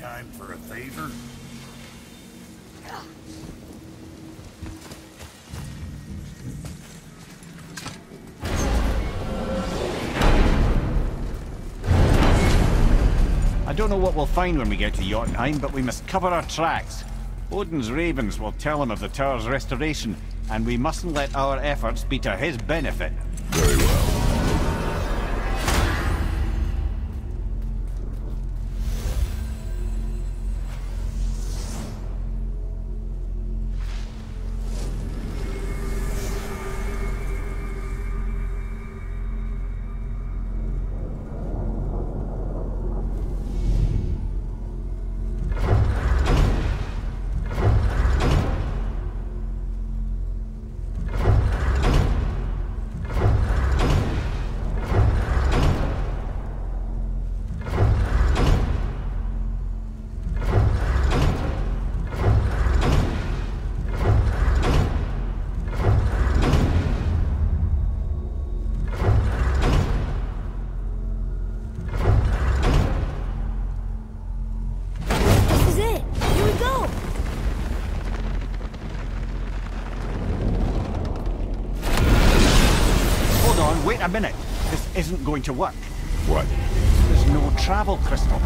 time for a favor? I don't know what we'll find when we get to Jotunheim, but we must cover our tracks. Odin's ravens will tell him of the tower's restoration, and we mustn't let our efforts be to his benefit. Going to work. What? There's no travel crystal.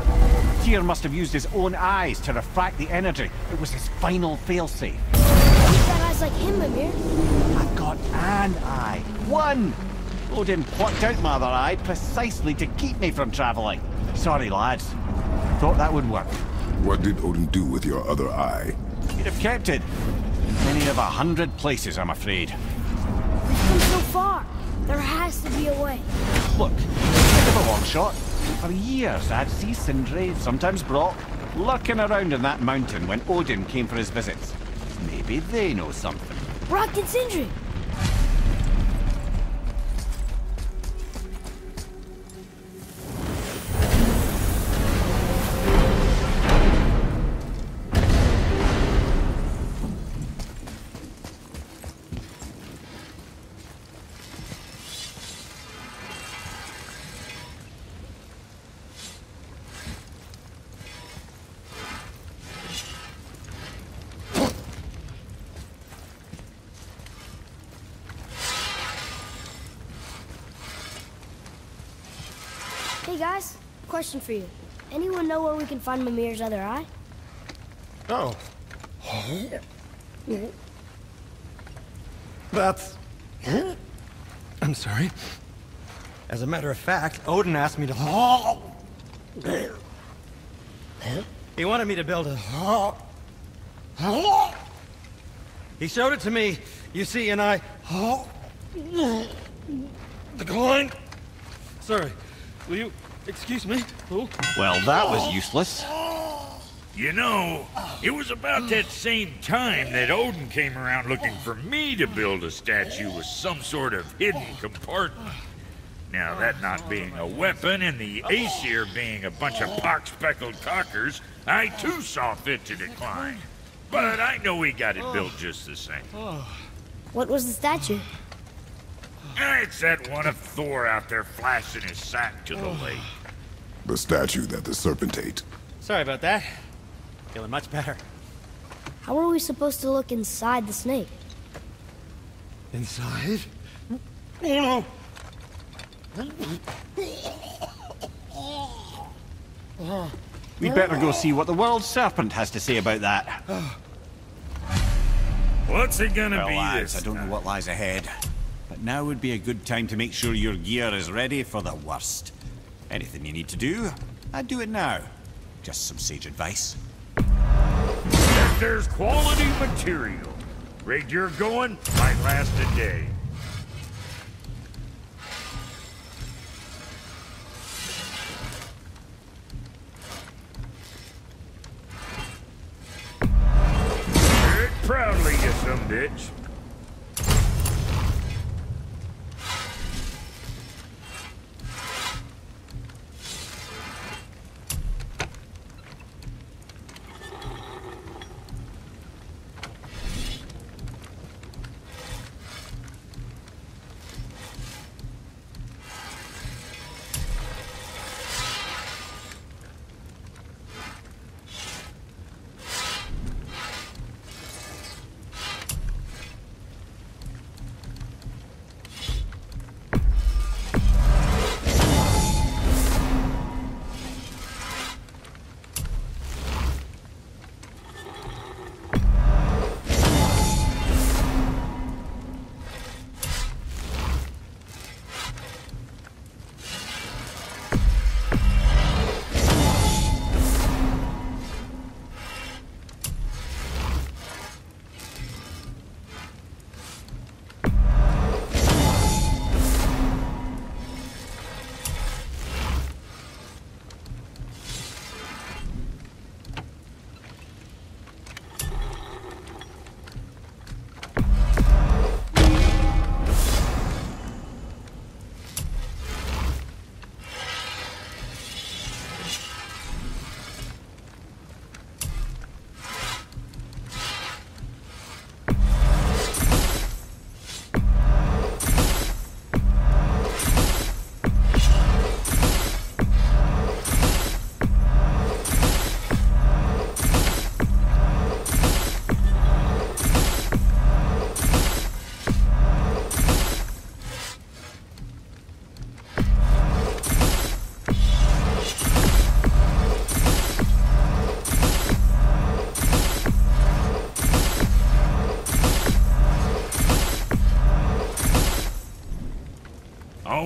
Tyr must have used his own eyes to refract the energy. It was his final failsafe. You've got eyes like him, Mimir. I've got an eye. One! Odin plucked out my other eye precisely to keep me from traveling. Sorry, lads. Thought that would work. What did Odin do with your other eye? He'd have kept it. Many of a hundred places, I'm afraid. We've come so far. There has to be a way. Look, bit of a long shot. For years, I'd see Sindri, sometimes Brok, lurking around in that mountain when Odin came for his visits. Maybe they know something. Brok and Sindri. Hey guys, question for you. Anyone know where we can find Mimir's other eye? Oh. That's... I'm sorry. As a matter of fact, Odin asked me to... He wanted me to build a... He showed it to me, you see, and I... Declined. Sorry. Will you excuse me? Oh. Well, that was useless. You know, it was about that same time that Odin came around looking for me to build a statue with some sort of hidden compartment. Now, that not being a weapon and the Aesir being a bunch of pock-speckled cockers, I too saw fit to decline. But I know he got it built just the same. What was the statue? It's that one of Thor out there flashing his sack to the lake. The statue that the serpent ate. Sorry about that. Feeling much better. How are we supposed to look inside the snake? Inside? Oh no! We'd better go see what the world serpent has to say about that. What's it gonna Well, be lads, this I don't know what lies ahead. But now would be a good time to make sure your gear is ready for the worst. Anything you need to do, I'd do it now. Just some sage advice. If there's quality material, rate you're going might last a day. Proudly, you some bitch.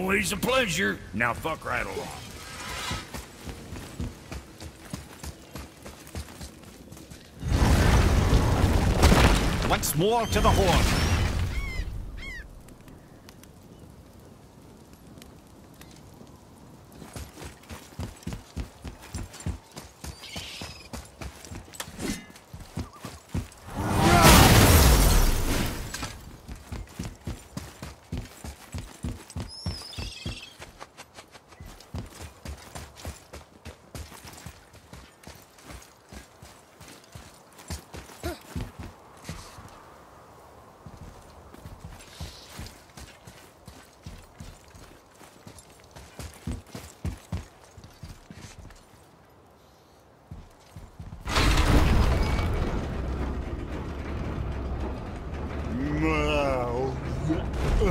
Always a pleasure. Now fuck right along. Once more to the horn.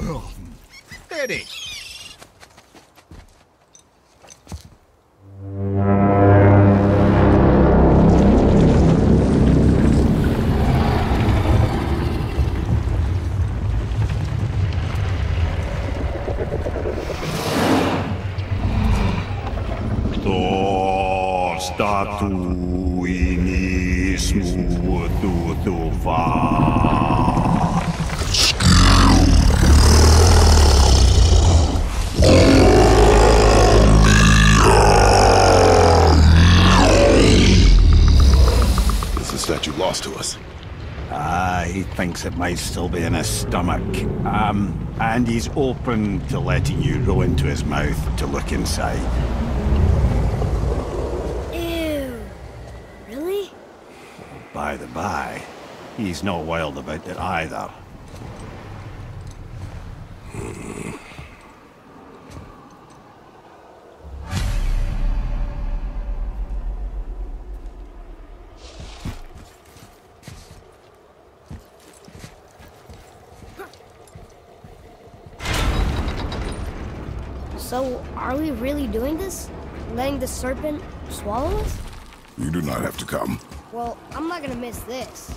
Steady. To statuinismu tutuvaa. Thinks it might still be in his stomach. Um, and he's open to letting you roll into his mouth to look inside. Ew. Really? By the by, he's not wild about it either. Letting the serpent swallow us? You do not have to come. Well, I'm not gonna miss this.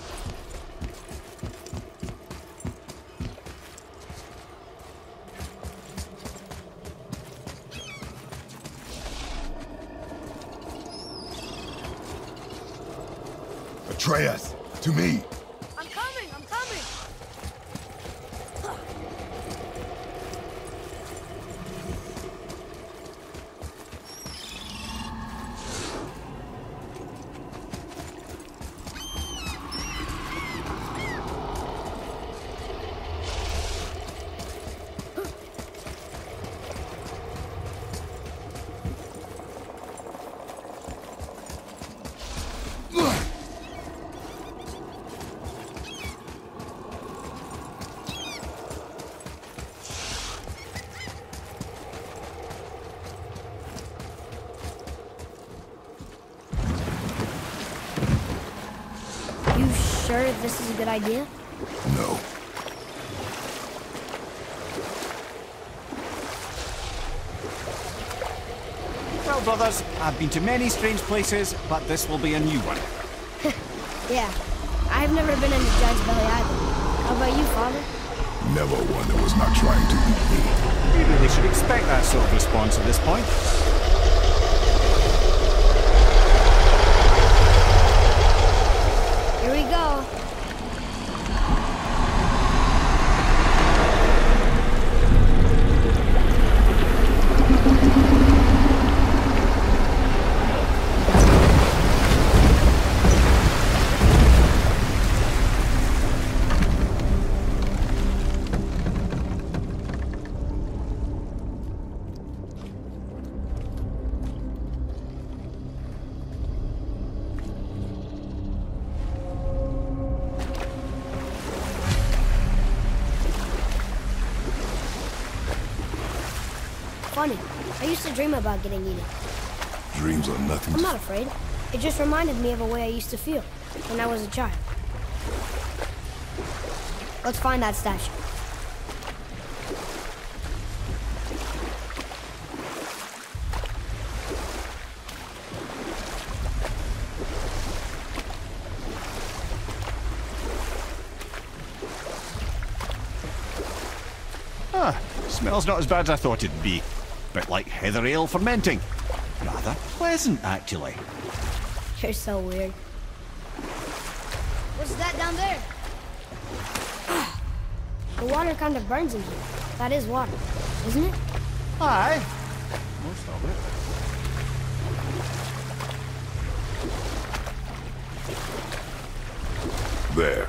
Atreus, to me. I'm coming, I'm coming! You sure this is a good idea? No. Well, brothers, I've been to many strange places, but this will be a new one. Yeah. I've never been in a giant's belly either. How about you, father? Never one that was not trying to eat me. We really should expect that sort of response at this point. Here we go. Dream about getting eaten. Dreams are nothing. I'm not afraid. It just reminded me of a way I used to feel when I was a child. Let's find that statue. Ah, Smells not as bad as I thought it'd be. Bit like heather ale fermenting. Rather pleasant, actually. You're so weird. What's that down there? The water kind of burns in here. That is water, isn't it? Aye. Most of it. There,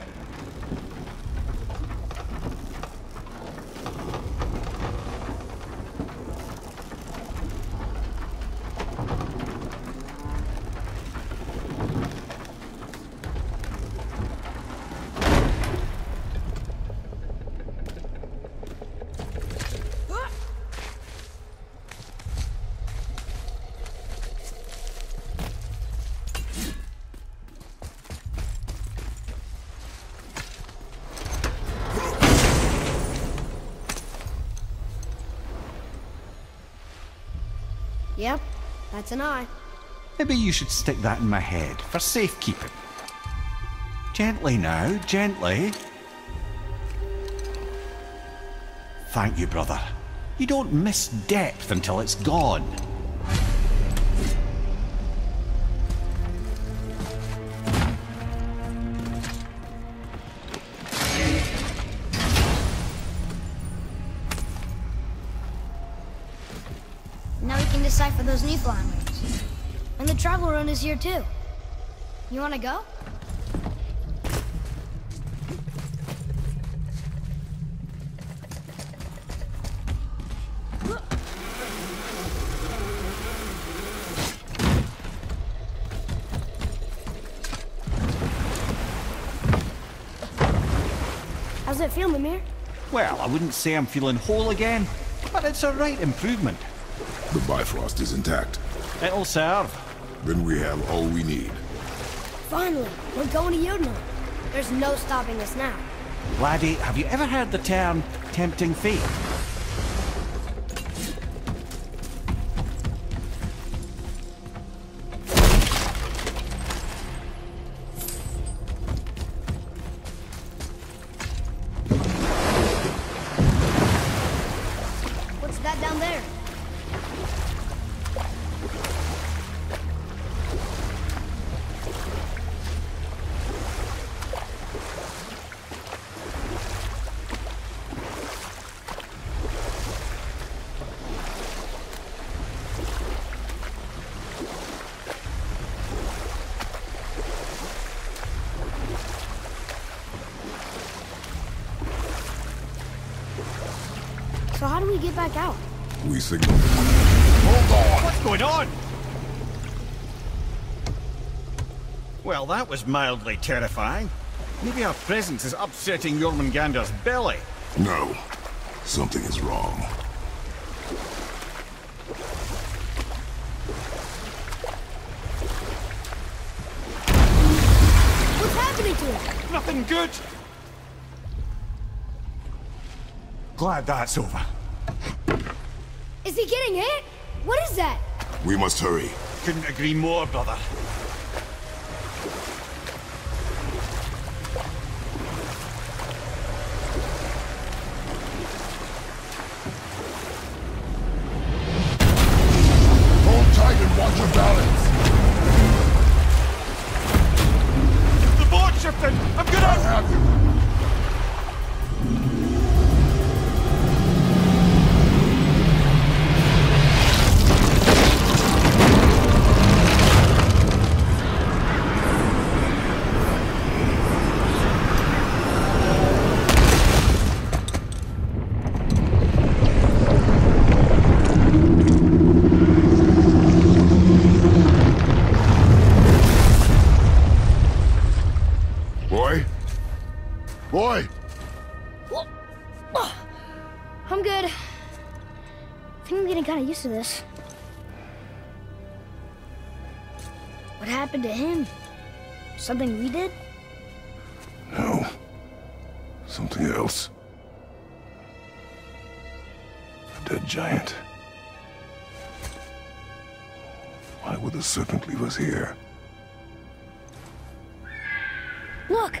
That's an eye. Maybe you should stick that in my head for safekeeping. Gently now, gently. Thank you, brother. You don't miss depth until it's gone. Decipher those Niflheim runes. And the travel rune is here too. You wanna go? How's it feel, Mimir? Well, I wouldn't say I'm feeling whole again, but it's a right improvement. The Bifrost is intact. It'll serve. Then we have all we need. Finally, we're going to Jotunheim. There's no stopping us now. Laddie, have you ever heard the term tempting fate? Get back out? We signal. What's going on? Well, that was mildly terrifying. Maybe our presence is upsetting Jormungandr's belly. No. Something is wrong. What's happening to him? Nothing good. Glad that's over. Is he getting hit? What is that? We must hurry. Couldn't agree more, brother. To this. What happened to him? Something we did? No. Something else. A dead giant. Why would the serpent leave us here? Look!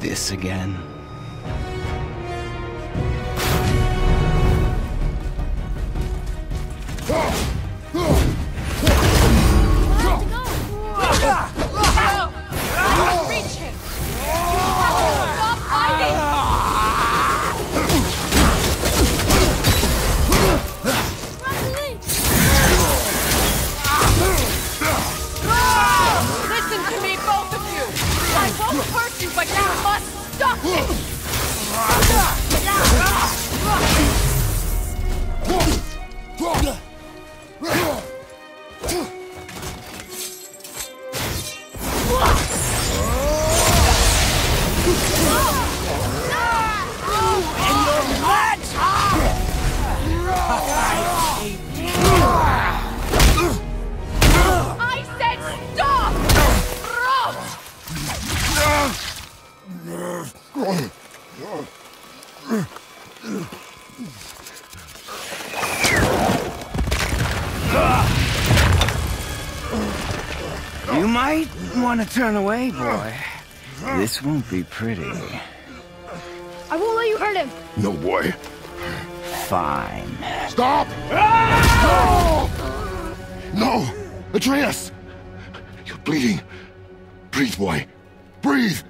this again. Must might want to turn away, boy. This won't be pretty. I won't let you hurt him. No, boy. Fine. Stop! No! No! Atreus! You're bleeding. Breathe, boy. Breathe!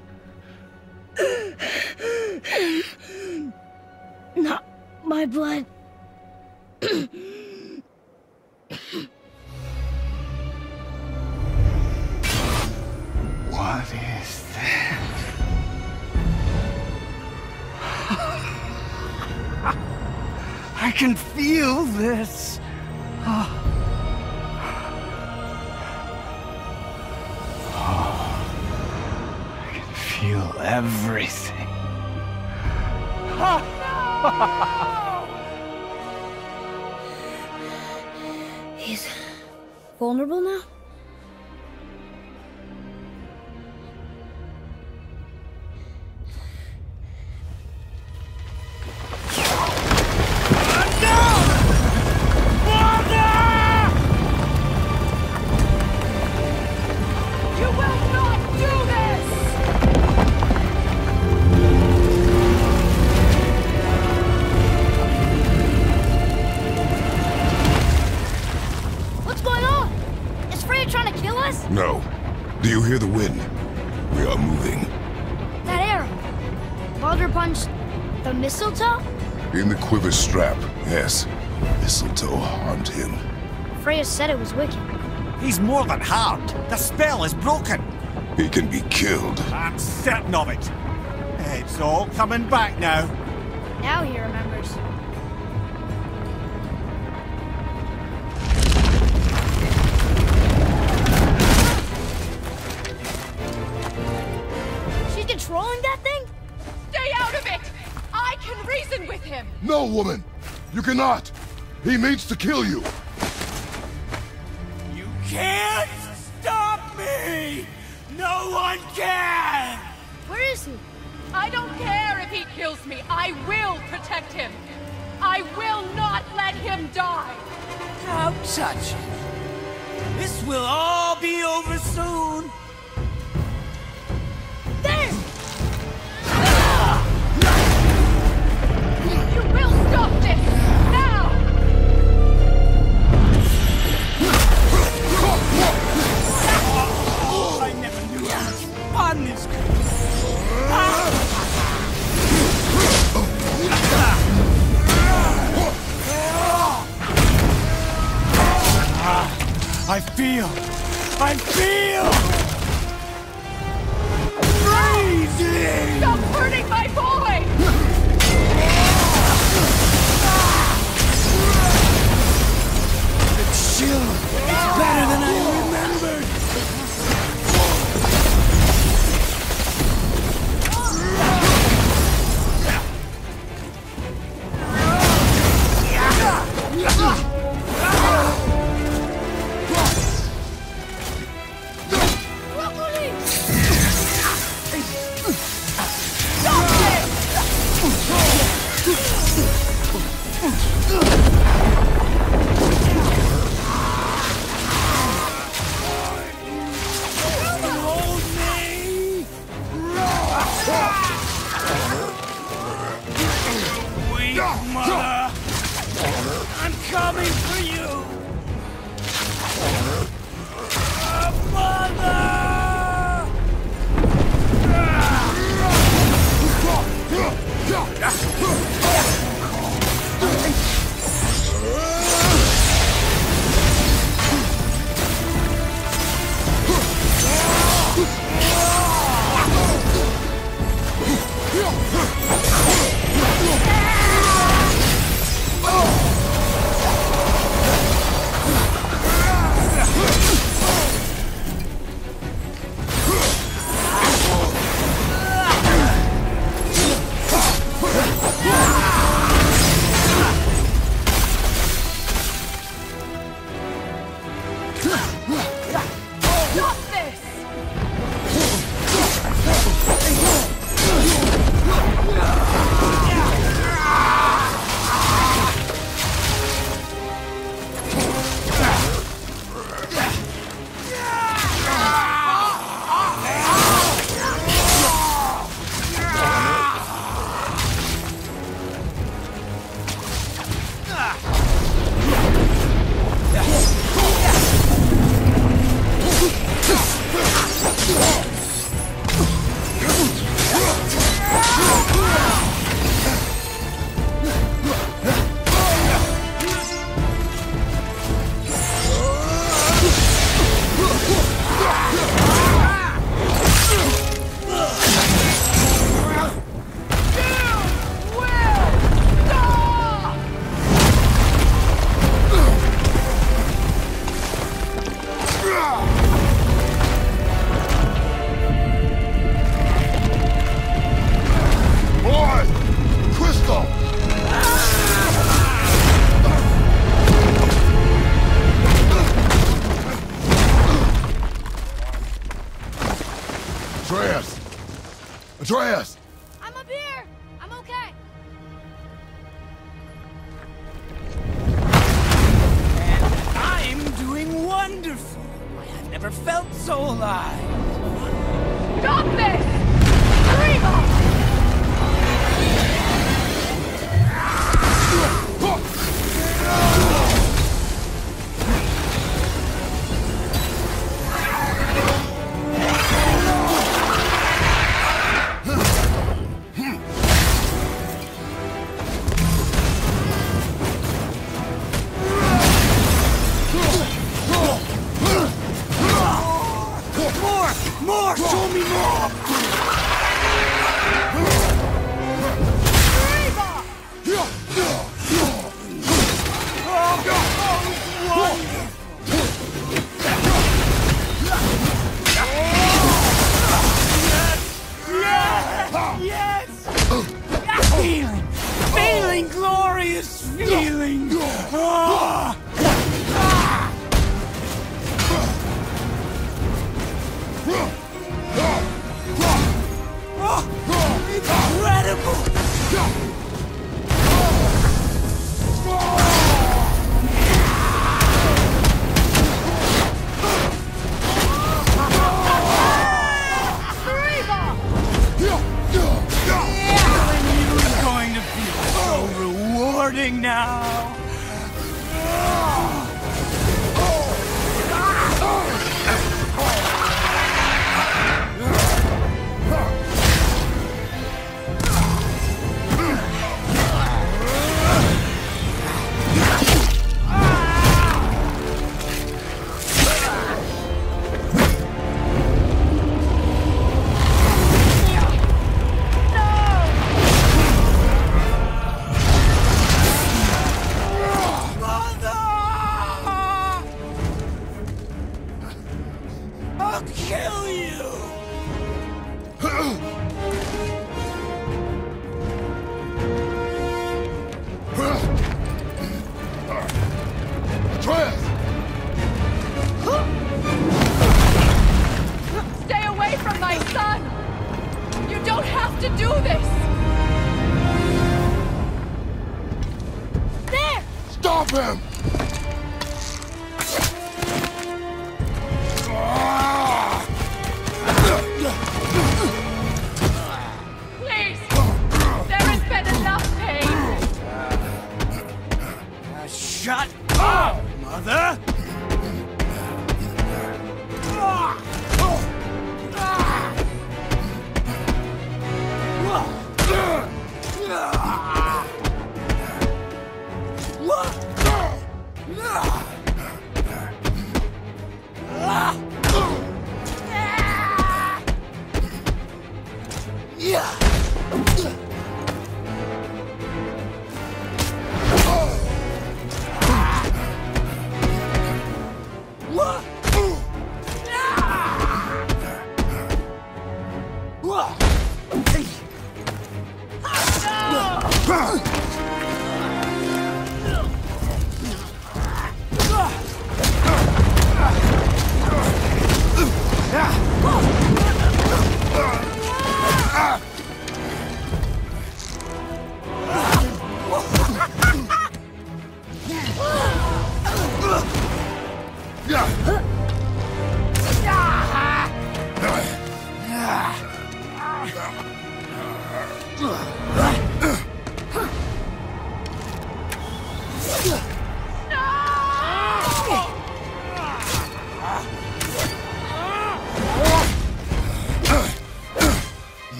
Not my blood. What is that? I can feel this. Oh. I can feel everything. No! He's vulnerable now? In strap, yes. Mistletoe harmed him. Freya said it was wicked. He's more than harmed. The spell is broken. He can be killed. I'm certain of it. It's all coming back now. Now he remembers. Cannot! He means to kill you! You can't stop me! No one can! Where is he? I don't care if he kills me. I will protect him. I will not let him die. Don't touch him. This will all feel, I feel freezing! Stop hurting my boy.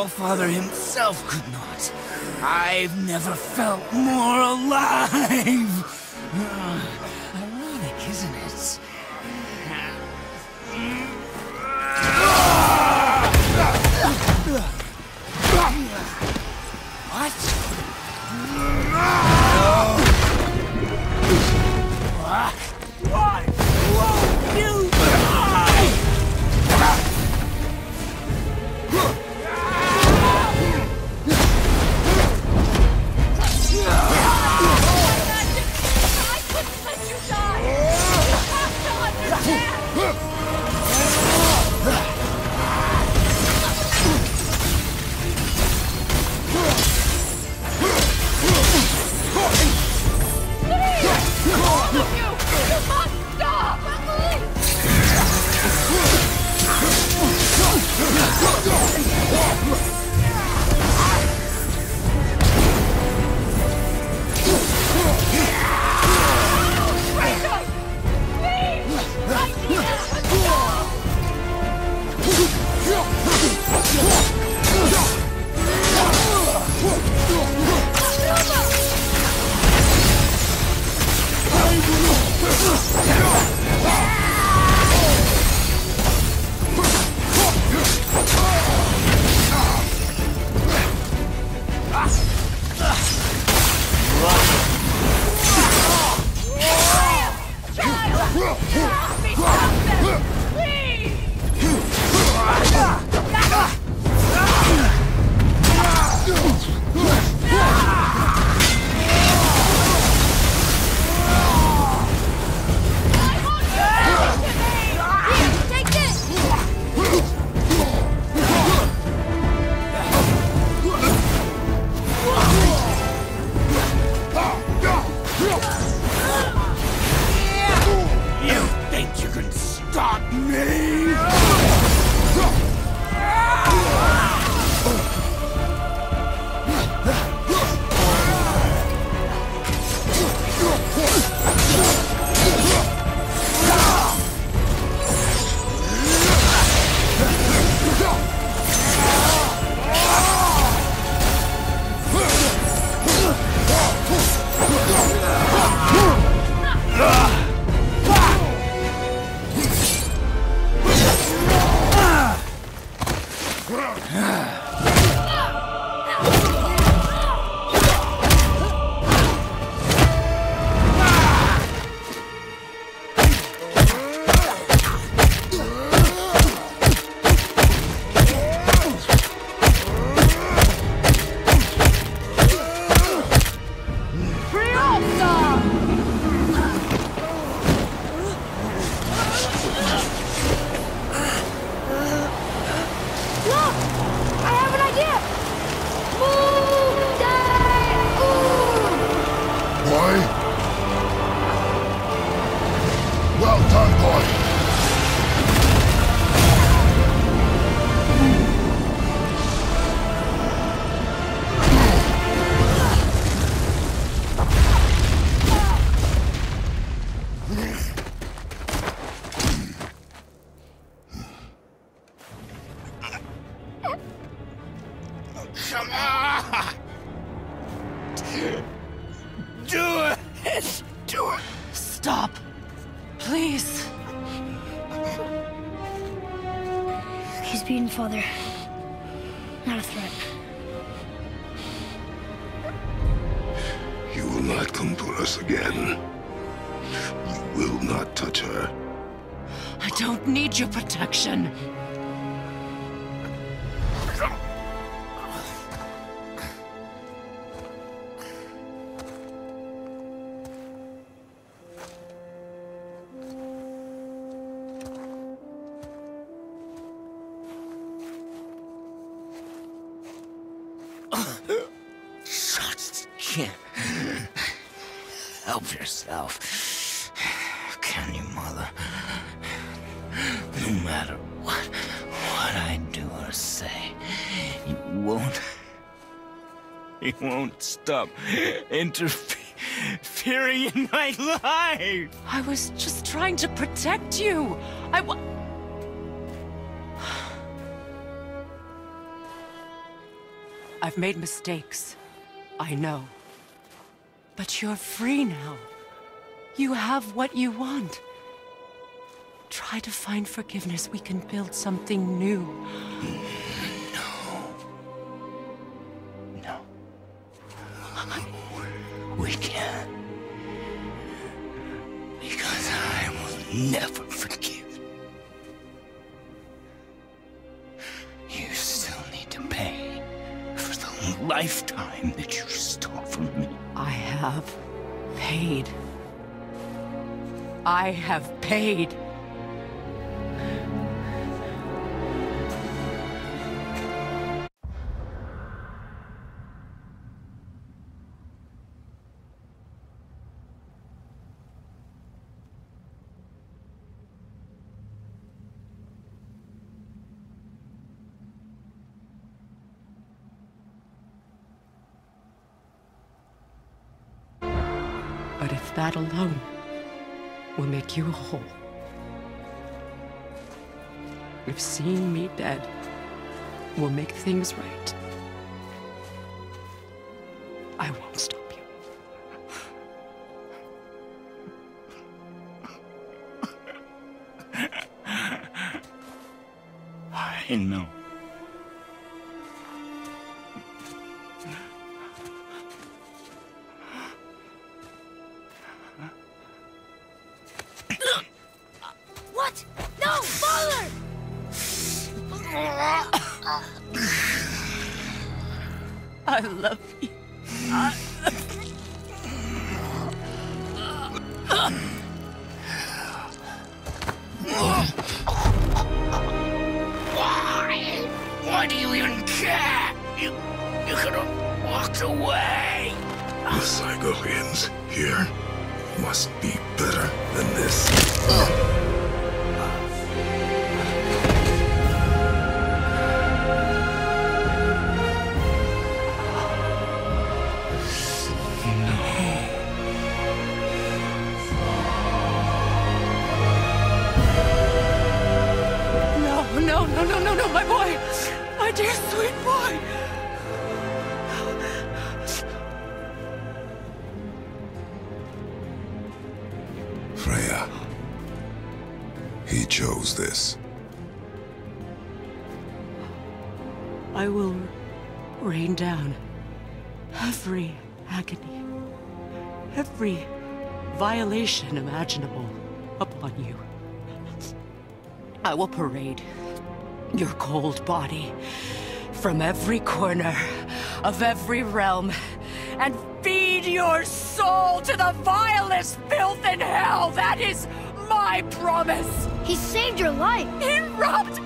All-Father himself could not. I've never felt more alive. Yourself. Can you, Mother? No matter what, what I do or say, you won't. You won't stop interfering in my life. I was just trying to protect you. I wa- I've made mistakes. I know. But you're free now. You have what you want. Try to find forgiveness. We can build something new. No. No. We can't. Because I will never forgive. You still need to pay for the lifetime that you stole from me. I have paid. I have paid. But if that alone will make you whole, if seeing me dead will make things right, I won't stop you. I know. Violation imaginable upon you. I will parade your cold body from every corner of every realm and feed your soul to the vilest filth in hell. That is my promise. He saved your life! He robbed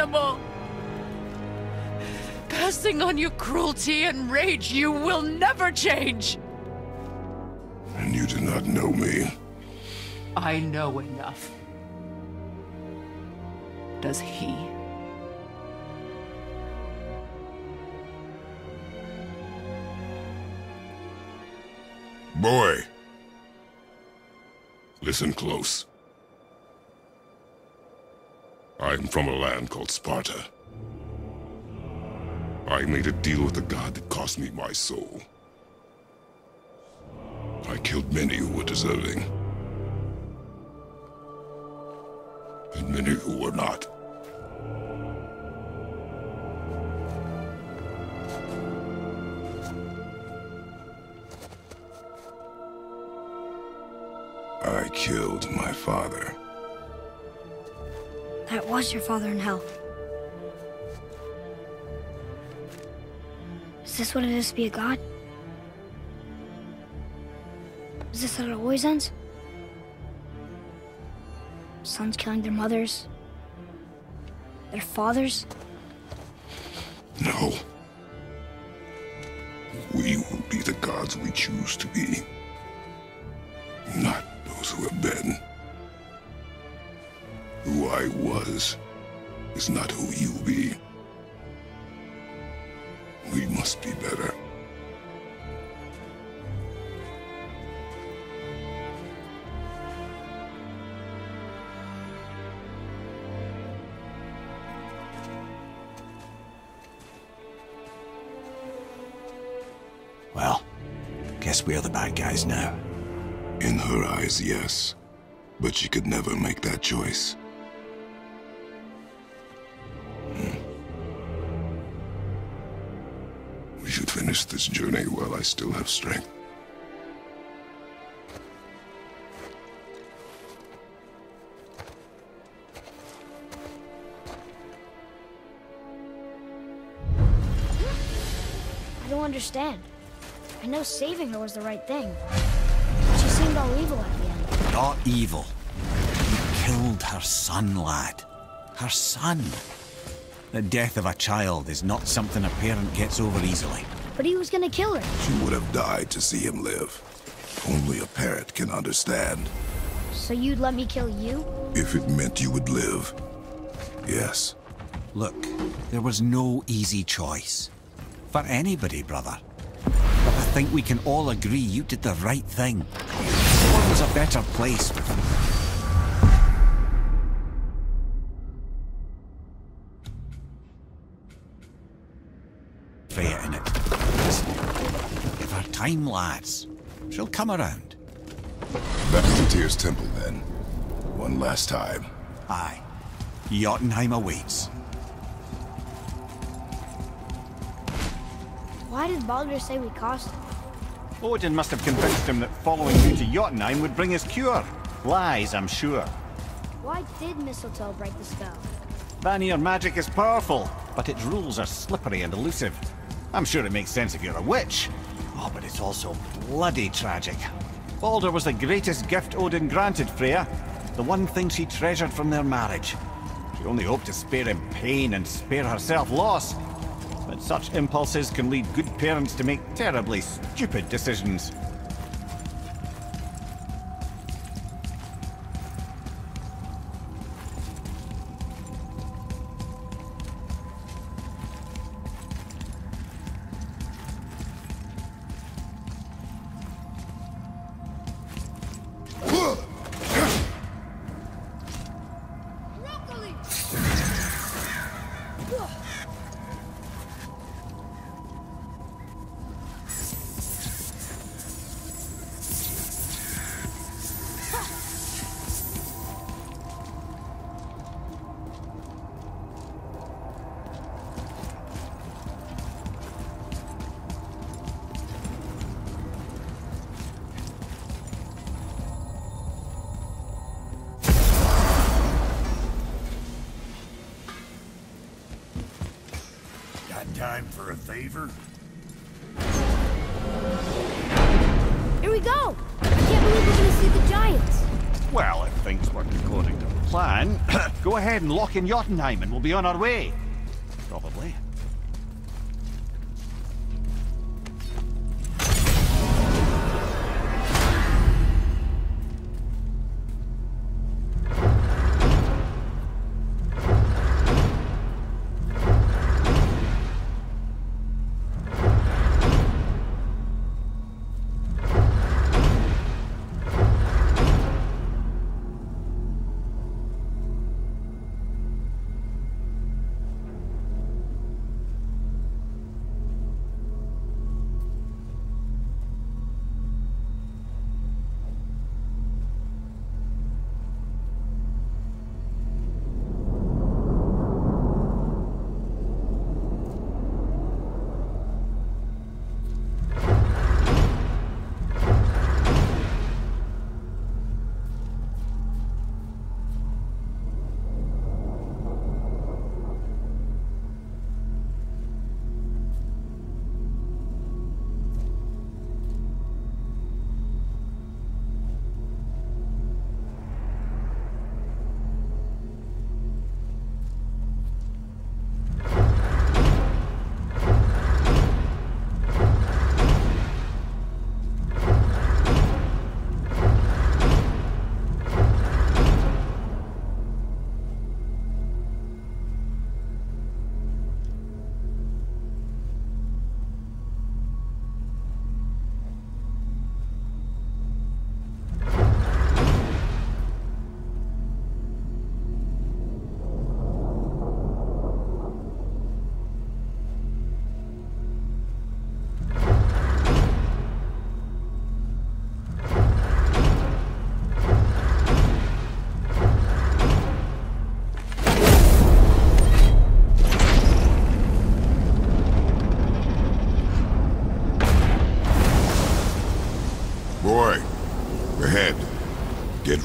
animal. Passing on your cruelty and rage, you will never change. And you do not know me. I know enough. Does he? Boy. Listen close. I'm from a land called Sparta. I made a deal with a god that cost me my soul. I killed many who were deserving. And many who were not. I killed my father. That was your father in hell. Is this what it is to be a god? Is this how it always ends? Sons killing their mothers? Their fathers? No. We will be the gods we choose to be. Not those who have been. I was is not who you'll be. We must be better. Well, guess we're the bad guys now. In her eyes, yes. But she could never make that choice. Finish this journey while I still have strength. I don't understand. I know saving her was the right thing. But she seemed all evil at the end. Not evil. You killed her son, lad. Her son. The death of a child is not something a parent gets over easily. But he was gonna kill her. She would have died to see him live. Only a parent can understand. So you'd let me kill you? If it meant you would live. Yes. Look, there was no easy choice. For anybody, brother. But I think we can all agree you did the right thing. What was a better place with time, lads. She'll come around. Back to Tyr's temple, then. One last time. Aye. Jotunheim awaits. Why did Baldur say we cost him? Odin must have convinced him that following you to Jotunheim would bring his cure. Lies, I'm sure. Why did mistletoe break the spell? Vanir magic is powerful, but its rules are slippery and elusive. I'm sure it makes sense if you're a witch. Oh, but it's also bloody tragic. Baldur was the greatest gift Odin granted Freya. The one thing she treasured from their marriage. She only hoped to spare him pain and spare herself loss. But such impulses can lead good parents to make terribly stupid decisions. Lock in Jotunheim and we'll be on our way.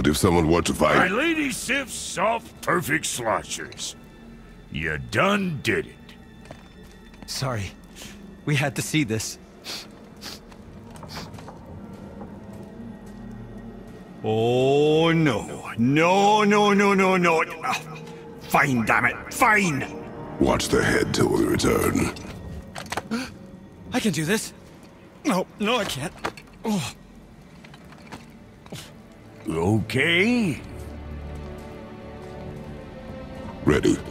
But if someone were to fight... My fight... lady Sif's soft, perfect sloshers. You done did it. Sorry. We had to see this. Oh, no. No, no, no, no, no. Ah, Fine, damn it. Fine! Watch the head till we return. I can do this. No, no, I can't. Oh. Okay. Ready.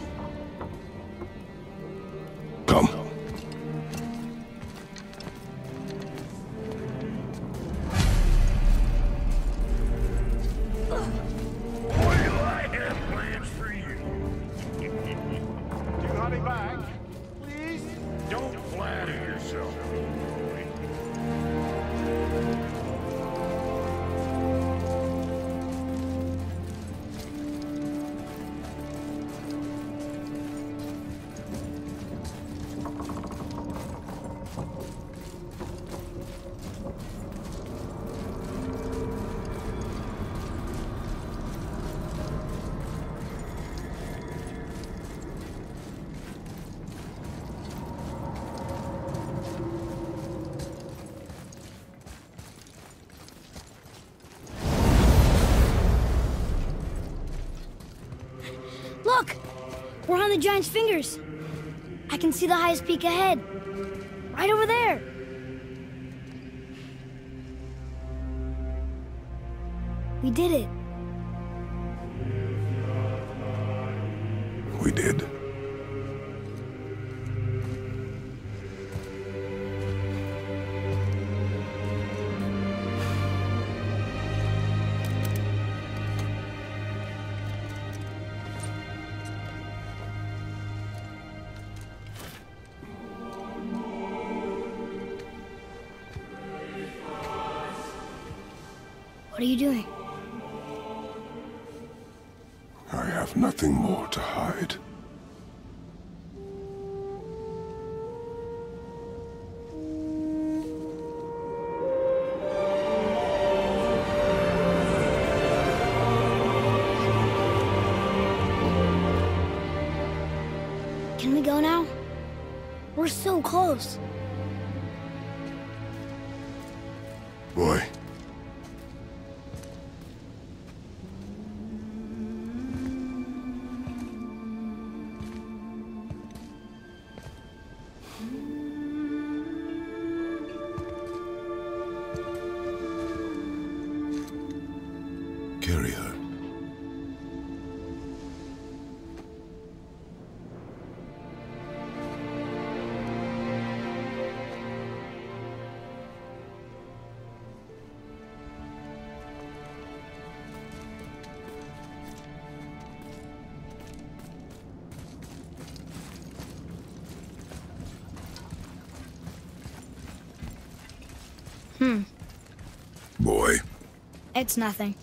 Giant's fingers. I can see the highest peak ahead. Nothing more to hide. Can we go now? We're so close. It's nothing.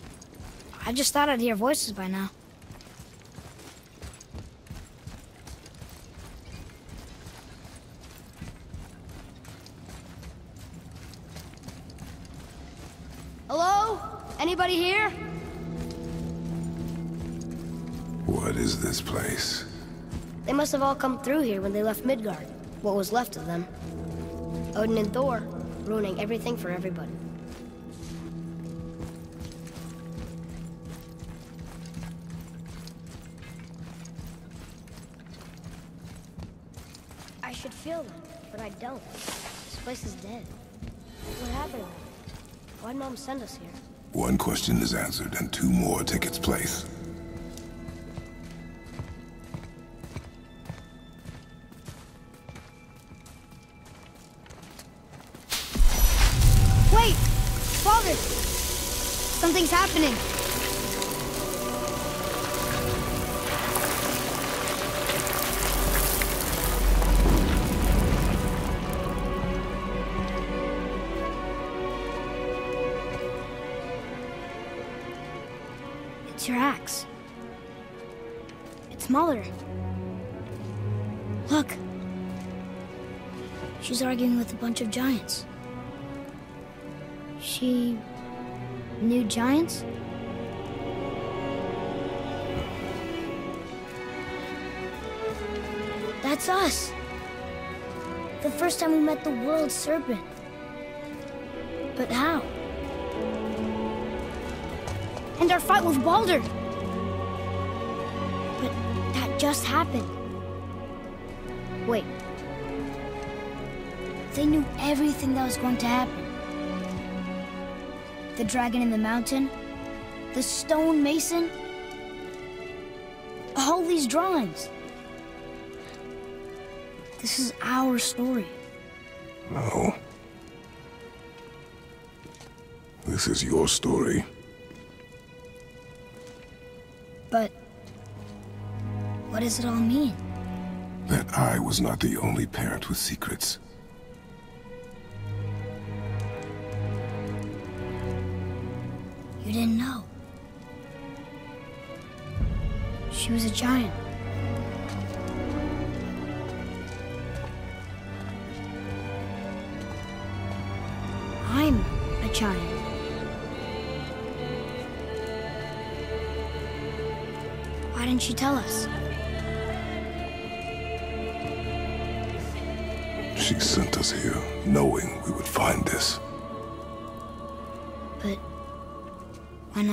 I just thought I'd hear voices by now. Hello? Anybody here? What is this place? They must have all come through here when they left Midgard. What was left of them. Odin and Thor, ruining everything for everybody. Place is dead. What happened? Why'd Mom send us here? One question is answered, and two more take its place. That's us. The first time we met the world serpent. But how? And our fight with Baldur. But that just happened. Wait. They knew everything that was going to happen the dragon in the mountain, the stone mason, all these drawings. This is our story. No. This is your story. But what does it all mean? That I was not the only parent with secrets. You didn't know. She was a giant.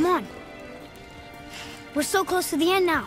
Come on. We're so close to the end now.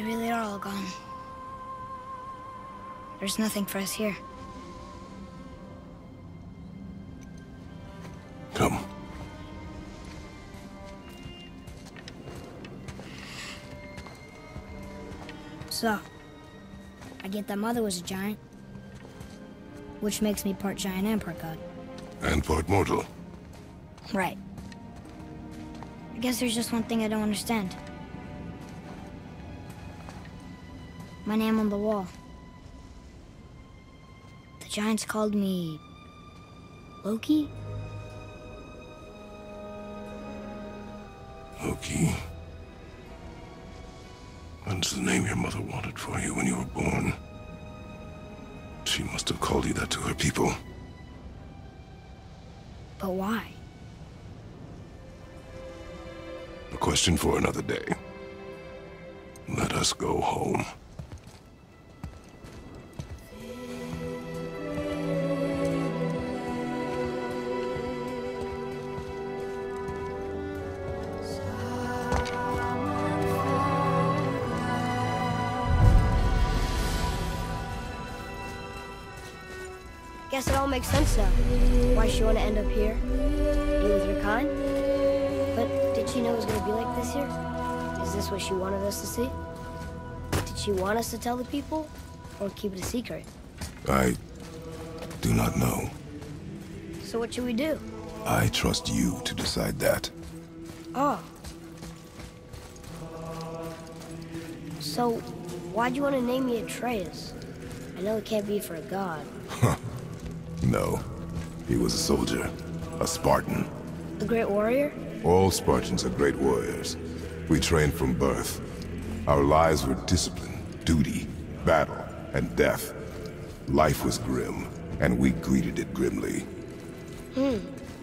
They really are all gone. There's nothing for us here. Come. So, I get that Mother was a giant, which makes me part giant and part god. And part mortal. Right. I guess there's just one thing I don't understand. My name on the wall. The Giants called me... Loki? Loki. That's the name your mother wanted for you when you were born. She must have called you that to her people. But why? A question for another day. Let us go home. Makes sense now. Why she want to end up here? Be with your kind? But did she know it was going to be like this here? Is this what she wanted us to see? Did she want us to tell the people? Or keep it a secret? I do not know. So what should we do? I trust you to decide that. Oh. So, why'd you want to name me Atreus? I know it can't be for a god. No. He was a soldier. A Spartan. A great warrior? All Spartans are great warriors. We trained from birth. Our lives were discipline, duty, battle, and death. Life was grim, and we greeted it grimly. Hmm.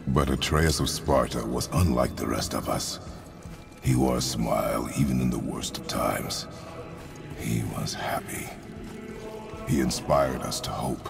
But Atreus of Sparta was unlike the rest of us. He wore a smile even in the worst of times. He was happy. He inspired us to hope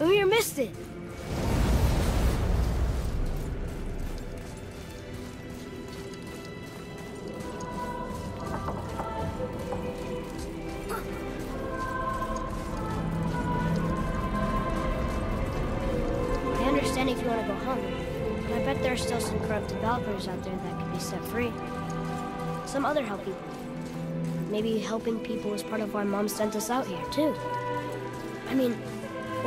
Amir missed it. I understand if you want to go home, but I bet there are still some corrupt developers out there that could be set free. Some other help. Maybe helping people was part of why Mom sent us out here, too. I mean,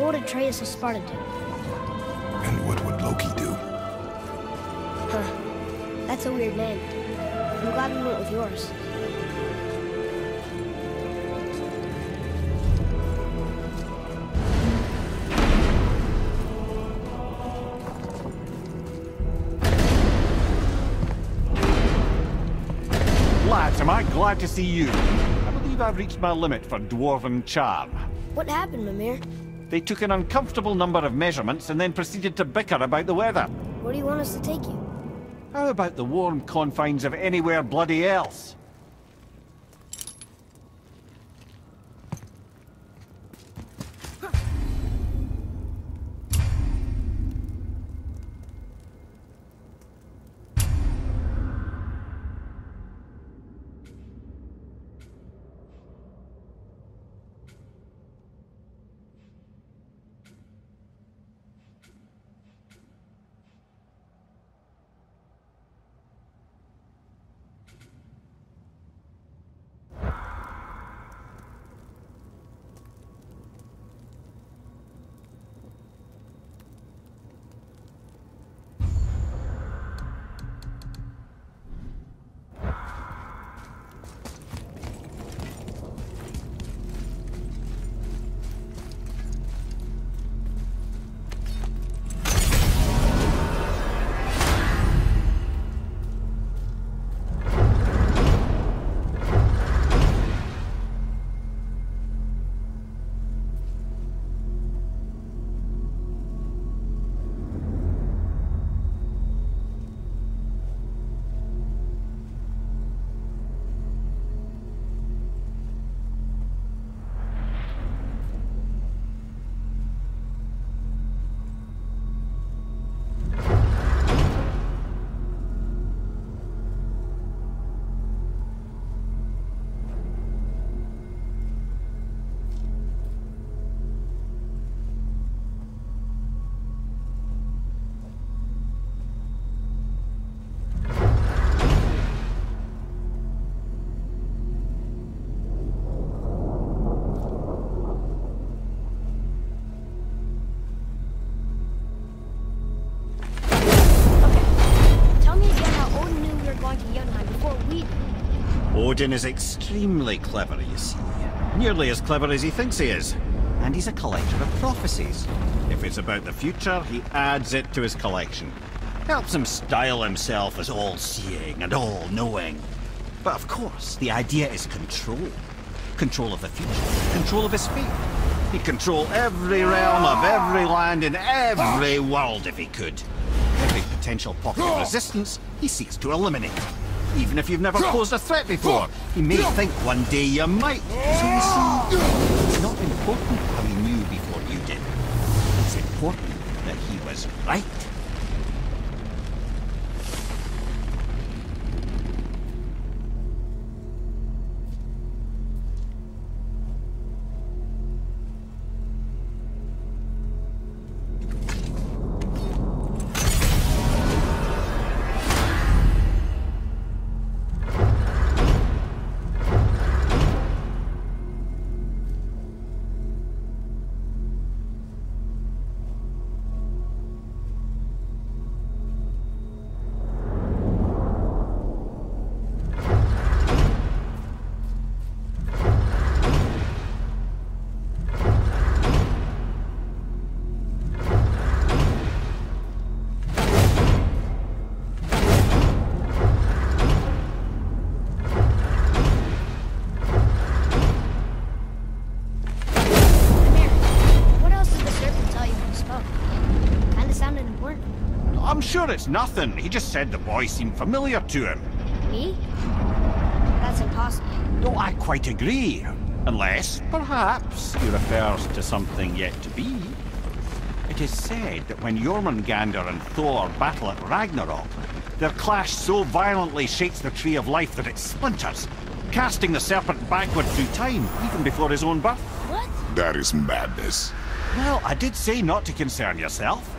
what would Atreus of Sparta do? And what would Loki do? Huh. That's a weird name. I'm glad we went with yours. Lads, am I glad to see you. I believe I've reached my limit for dwarven charm. What happened, Mimir? They took an uncomfortable number of measurements and then proceeded to bicker about the weather. Where do you want us to take you? How about the warm confines of anywhere bloody else? Odin is extremely clever, you see. Nearly as clever as he thinks he is. And he's a collector of prophecies. If it's about the future, he adds it to his collection. Helps him style himself as all-seeing and all-knowing. But of course, the idea is control. Control of the future. Control of his fate. He'd control every realm of every land in every world if he could. Every potential pocket of resistance, he seeks to eliminate. Even if you've never posed a threat before, he may think one day you might. So it's not important how he knew before you did. It's important that he was right. It's nothing. He just said the boy seemed familiar to him. Me? That's impossible. No, I quite agree. Unless, perhaps, he refers to something yet to be. It is said that when Jormungandr and Thor battle at Ragnarok, their clash so violently shakes the Tree of Life that it splinters, casting the serpent backward through time, even before his own birth. What? That is madness. Well, I did say not to concern yourself.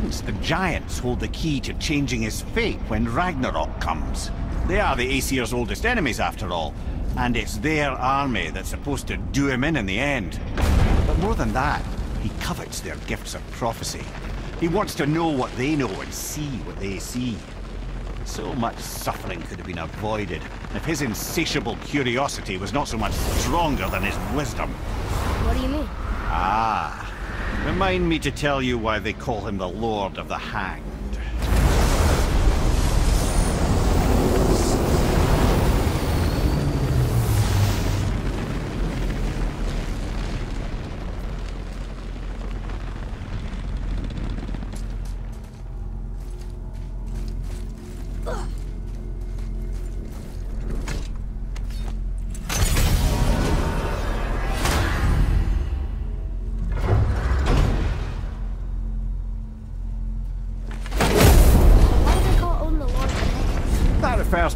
Convinced the giants hold the key to changing his fate when Ragnarok comes. They are the Aesir's oldest enemies, after all, and it's their army that's supposed to do him in in the end. But more than that, he covets their gifts of prophecy. He wants to know what they know and see what they see. So much suffering could have been avoided if his insatiable curiosity was not so much stronger than his wisdom. What do you mean? Ah, remind me to tell you why they call him the Lord of the Hanged.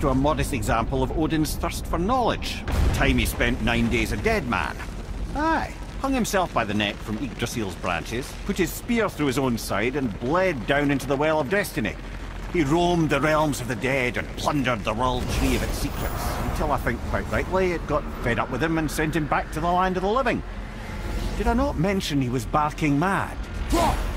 To a modest example of Odin's thirst for knowledge. The time he spent nine days a dead man. Aye, hung himself by the neck from Yggdrasil's branches, put his spear through his own side, and bled down into the Well of Destiny. He roamed the realms of the dead and plundered the world tree of its secrets, until I think quite rightly it got fed up with him and sent him back to the land of the living. Did I not mention he was barking mad? There's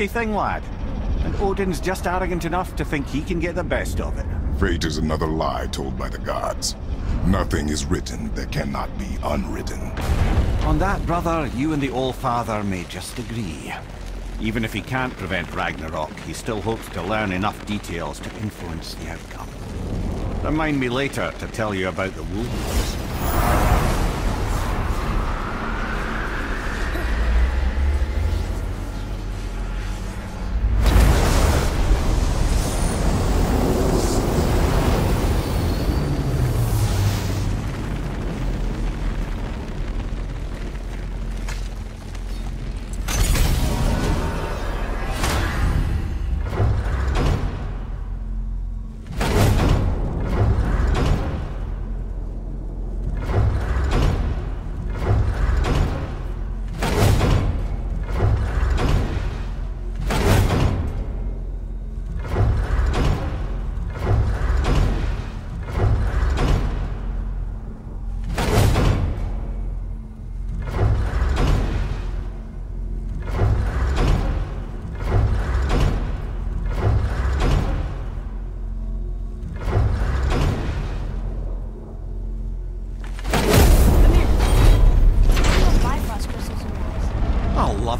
Tricky thing, lad. And Odin's just arrogant enough to think he can get the best of it. Fate is another lie told by the gods. Nothing is written that cannot be unwritten. On that, brother, you and the All-Father may just agree. Even if he can't prevent Ragnarok, he still hopes to learn enough details to influence the outcome. Remind me later to tell you about the wolves.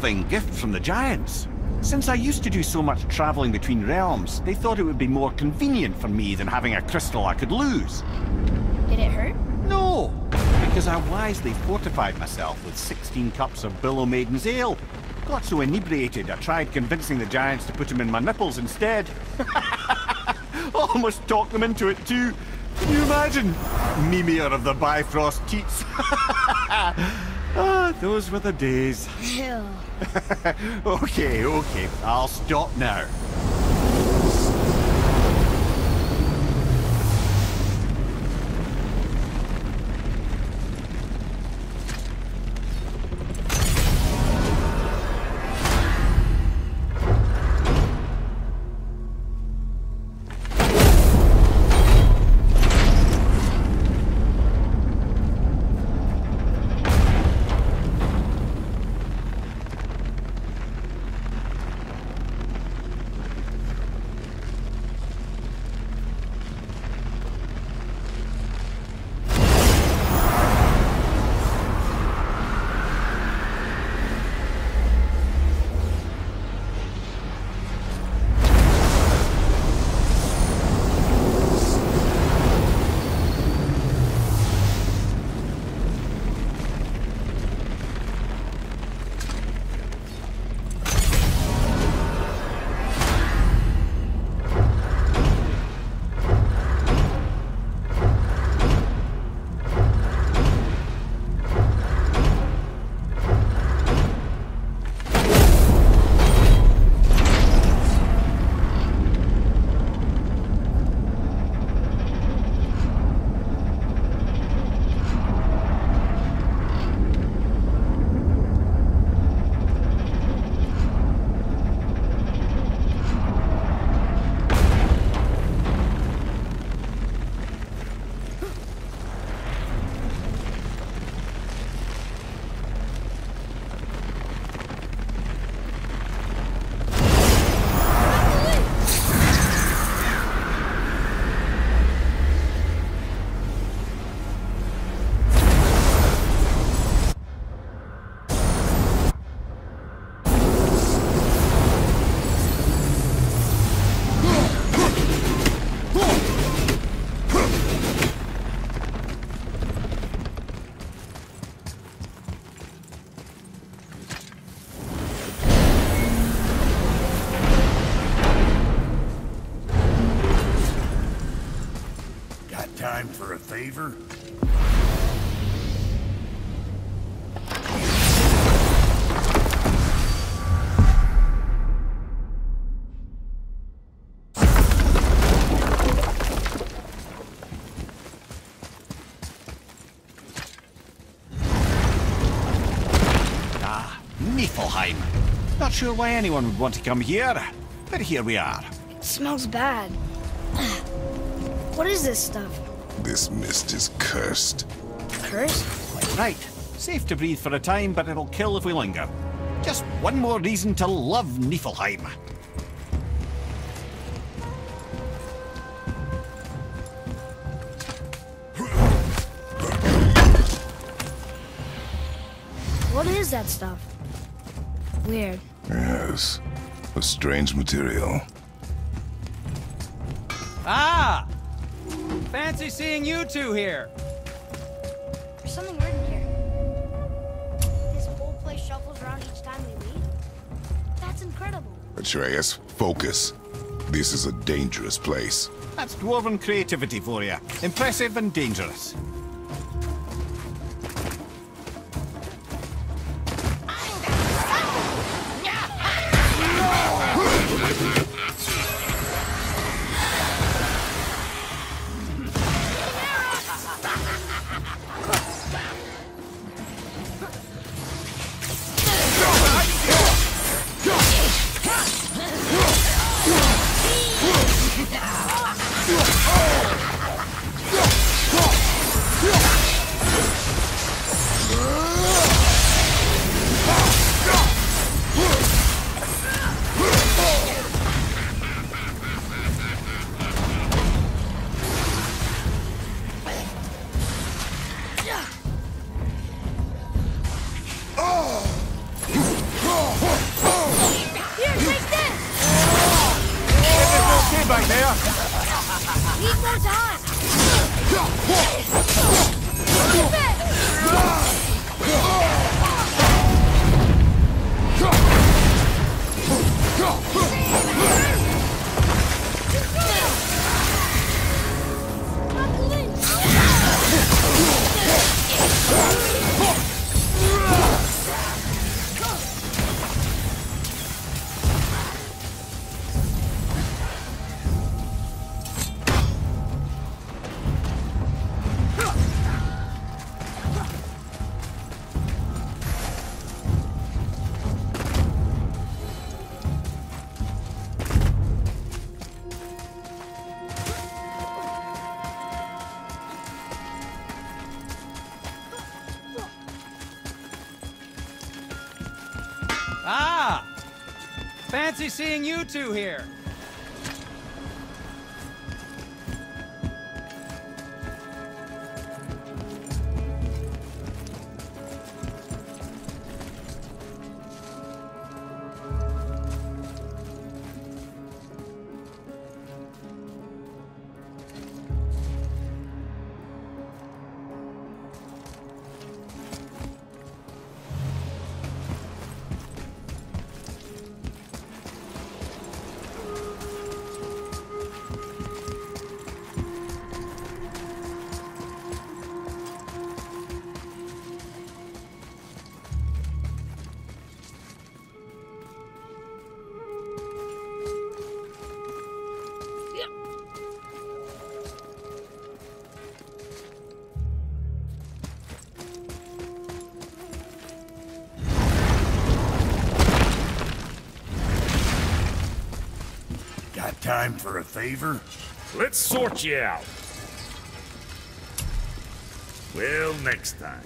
Loving gift from the Giants. Since I used to do so much traveling between realms, they thought it would be more convenient for me than having a crystal I could lose. Did it hurt? No, because I wisely fortified myself with 16 cups of Billow Maiden's ale. Got so inebriated, I tried convincing the Giants to put them in my nipples instead. Almost talked them into it too. Can you imagine? Mimir of the Bifrost teats. ah, those were the days. Okay, okay, I'll stop now. Not sure why anyone would want to come here, but here we are. It smells bad. What is this stuff? This mist is cursed. Cursed? Quite right. Safe to breathe for a time, but it'll kill if we linger. Just one more reason to love Niflheim. What is that stuff? Weird. Yes. A strange material. Ah! Fancy seeing you two here. There's something written here. This whole place shuffles around each time we leave? That's incredible. Atreus, focus. This is a dangerous place. That's dwarven creativity for you. Impressive and dangerous. Fancy seeing you two here. Favor? Let's sort you out. Well, next time.